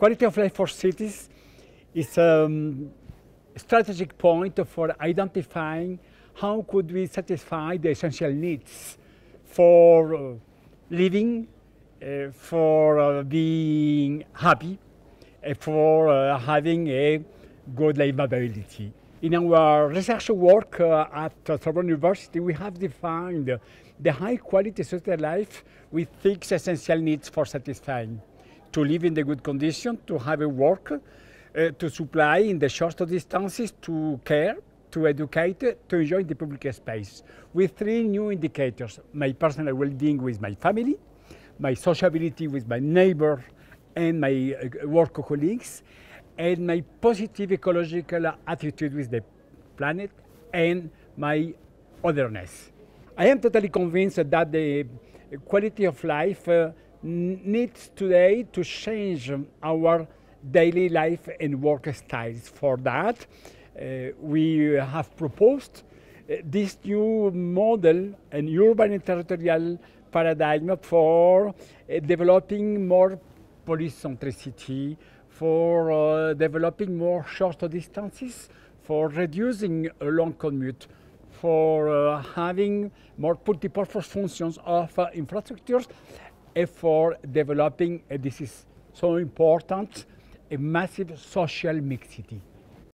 quality of life for cities is a um, strategic point for identifying how could we satisfy the essential needs for uh, living, uh, for uh, being happy, uh, for uh, having a good livability. In our research work uh, at Sorbonne University, we have defined the high quality social life with six essential needs for satisfying. To live in the good condition, to have a work, uh, to supply in the short distances, to care, to educate, to enjoy the public space. With three new indicators, my personal well-being with my family, my sociability with my neighbor and my uh, work colleagues, and my positive ecological attitude with the planet and my otherness. I am totally convinced that the quality of life uh, needs today to change our daily life and work styles. For that, uh, we have proposed uh, this new model, an urban and territorial paradigm for uh, developing more polycentricity, for uh, developing more short distances, for reducing a long commute, for uh, having more multi-purpose functions of uh, infrastructures, for developing, this is so important, a massive social mixity.